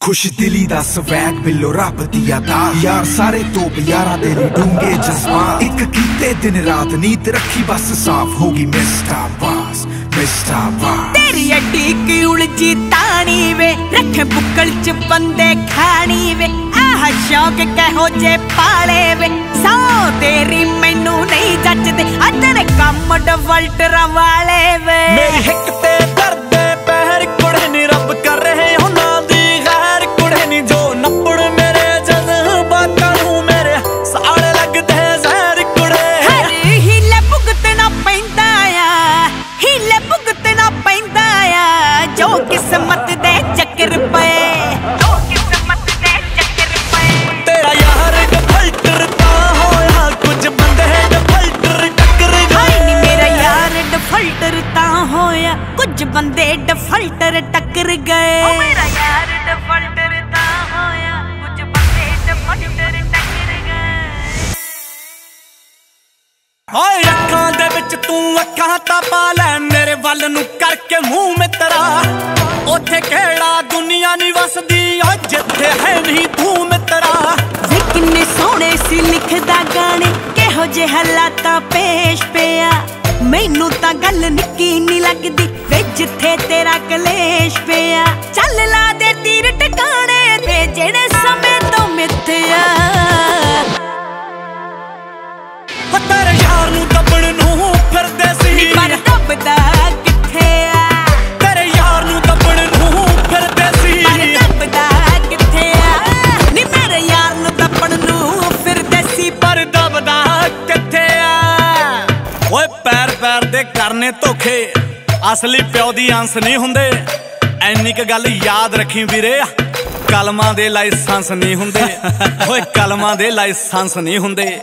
ਖੁਸ਼ ਦਿਲੀ ਦਾ ਸਵੈਗ ਬਿੱਲੋ ਰੱਬ ਦੀ ਅਦਾ ਯਾਰ ਸਾਰੇ ਤੋਪ ਯਾਰਾਂ ਦੇ ਲਈ ਡੂੰਗੇ ਜਜ਼ਬਾਤ। ਇੱਕ ਕੀਤੇ ਦਿਨ ਰਾਤ ਨੀਤ ਰੱਖੀ ਬਸ ਸਾਫ਼ ਹੋਗੀ ਮਿਸਟਰ ਬਾਸ ਮਿਸਟਰ ਬਾਸ ਤੇਰੀ ਅੱਡੀ ਕੀ ਉਲਝੀ ਤਾਣੀ ਵੇ ਰੱਖੇ ਬੁੱਕਲ ਚ ਬੰਦੇ ਖਾਣੀ ਵੇ। ਆਹ ਸ਼ੌਕ ਕਹੋ ਜੇ ਪਾਲੇ ਵੇ। ਸੋ ਤੇਰੀ ਮੈਨੂੰ ਨਹੀਂ ਜੱਜਦੇ ਤੇਰੇ ਕੰਮ ਡਵਲਟਰਾਂ ਵਾਲੇ ਵੇ। ਮੇਰੀ ਹਿੱਕ ਜੋ ਕਿਸਮਤ ਦੇ ਚੱਕਰ ਪਏ। ਕਿਸਮਤ ਦੇ ਚੱਕਰ ਪਏ। ਤੇਰਾ ਯਾਰ ਡਫਲਟਰ ਤਾਂ ਹੋਇਆ ਕੁਝ ਬੰਦੇ ਡਫਲਟਰ ਟੱਕਰ ਹਾਏ ਨੀ ਗਏ ਮੇਰਾ ਯਾਰ ਡਫਲਟਰ ਤਾਂ ਹੋਇਆ ਕੁਝ ਬੰਦੇ ਡਫਲਟਰ ਟੱਕਰ ਗਏ। ਓ ਮੇਰਾ ਯਾਰ ਡਫਲਟਰ ਤਾਂ ਹੋਇਆ ਕੁਝ ਬੰਦੇ ਡਫਲਟਰ ਟੱਕਰ ਗਏ। ਓਏ ਅੱਖਾਂ ਦੇ ਵਿੱਚ ਤੂੰ ਅੱਖਾਂ ਤਾਂ ਪਾ ਲੈ ਮੇਰੇ ਵੱਲ ਨੂੰ ਕਰਕੇ ਮੂੰਹ ਮਿੱਤਰਾ। ਉੱਥੇ ਕਿਹੜਾ ਦੁਨੀਆ ਨਹੀਂ ਵਸਦੀ? ਓ ਜਿੱਥੇ ਹੈ ਨਹੀਂ ਤੂੰ ਮਿੱਤਰਾ। ਵੇ ਕਿੰਨੇ ਸੋਹਣੇ ਸੀ ਲਿਖਦਾ ਗਾਣੇ ਕਿਹੋ ਜਿਹੇ ਹਾਲਾਤਾਂ ਪੇਸ਼ ਪਿਆ। ਮੈਨੂੰ ਤਾਂ ਗੱਲ ਨਿੱਕੀ ਨਹੀਂ ਲੱਗਦੀ ਵੇ ਜਿੱਥੇ ਤੇਰਾ ਕਲੇਸ਼ ਪਿਆ। ਚੱਲ ਲਾ ਦੇ ਤੀਰ ਟਿਕਾਣੇ ਤੇ ਜਿਹੜੇ ਸਮੇਂ ਤੋਂ ਮਿੱਥਿਆ ਓ ਤੇਰੇ ਯਾਰ ਨੂੰ ਦੱਬਣ ਨੂੰ ਫਿਰਦੇ ਸੀ। ਪਰ ਪੈਰ ਦੇ ਕਰਨੇ ਧੋਖੇ। ਅਸਲੀ ਪਿਓ ਦੀ ਅੰਸ ਨਹੀਂ ਹੁੰਦੇ। ਐਨੀ ਕ ਗੱਲ ਯਾਦ ਰੱਖੀ ਵੀਰੇ। ਕਲਮਾਂ ਦੇ ਲਾਇਸੈਂਸ ਨਹੀਂ ਹੁੰਦੇ। ਓਏ, ਕਲਮਾਂ ਦੇ ਲਾਇਸੈਂਸ ਨਹੀਂ ਹੁੰਦੇ।